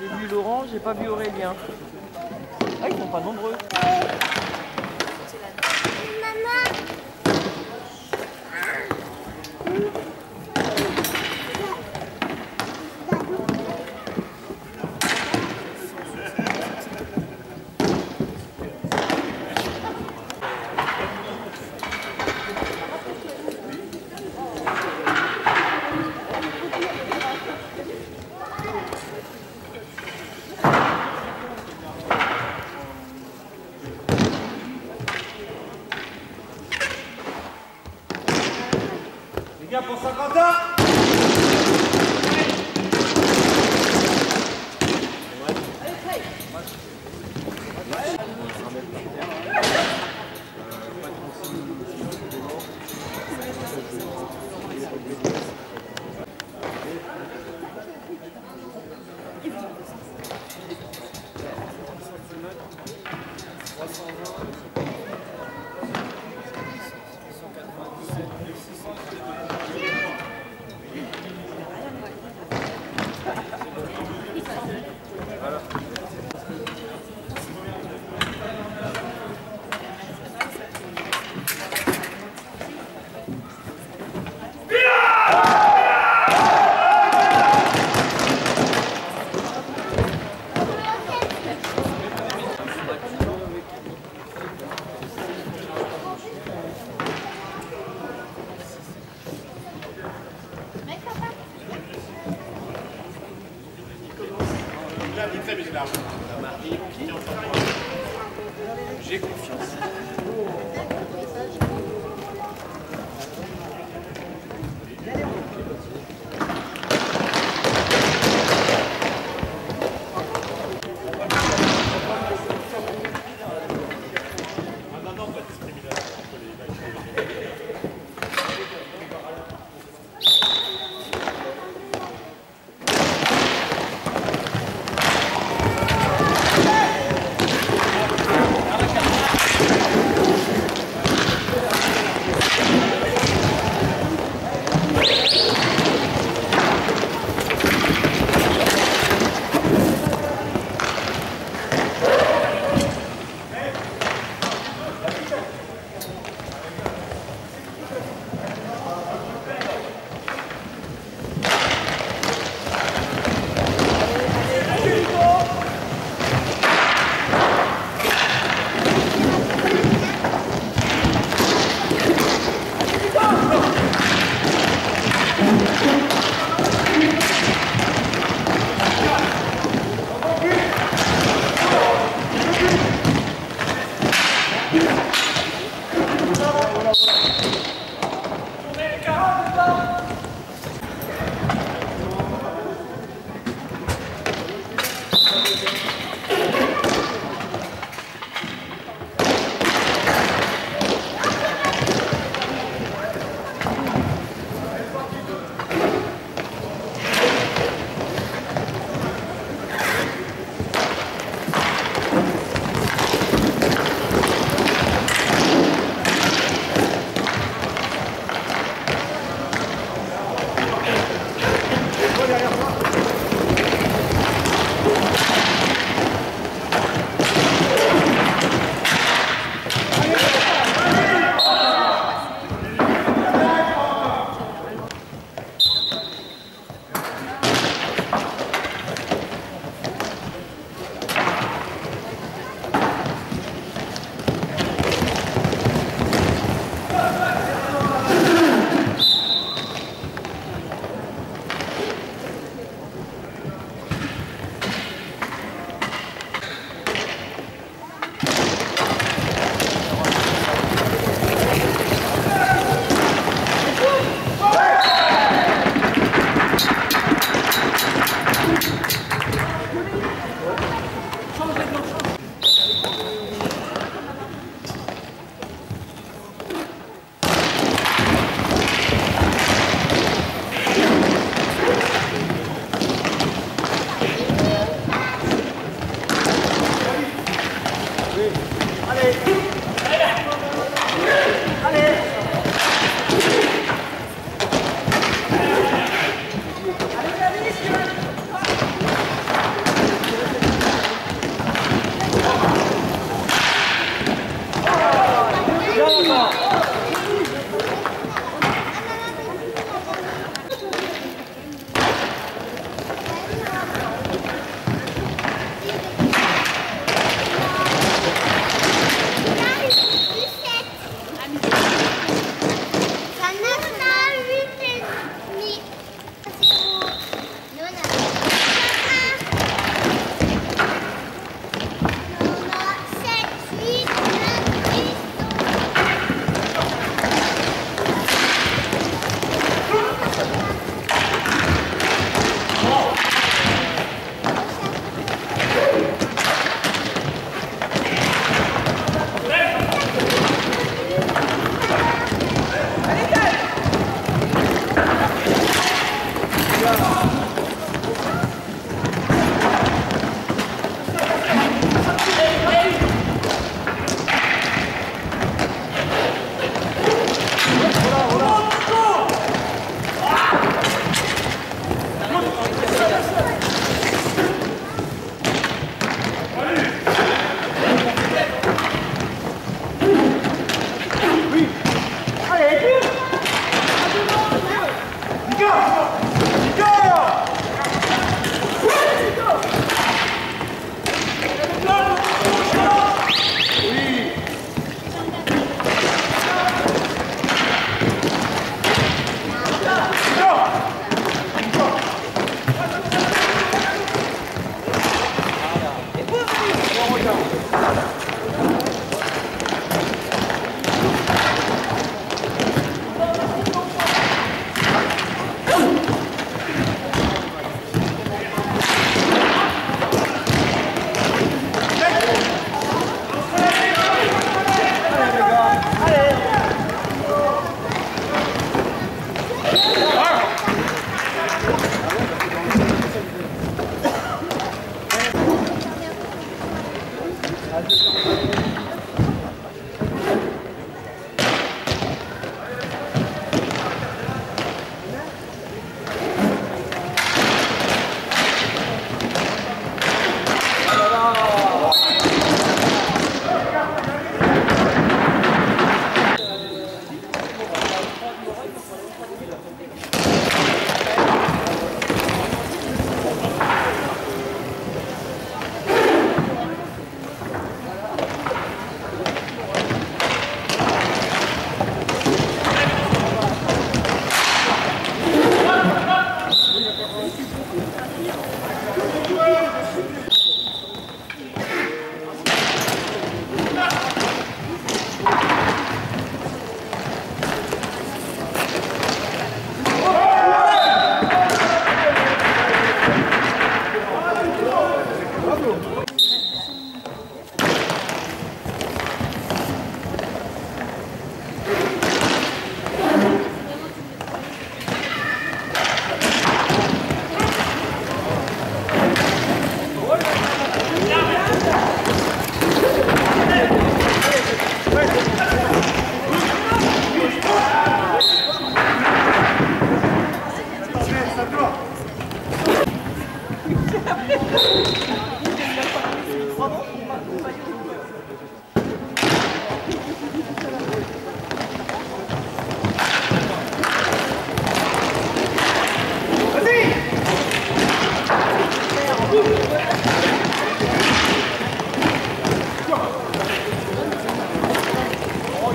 J'ai vu Laurent, j'ai pas vu Aurélien. Ah, ils sont pas nombreux.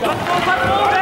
頼む!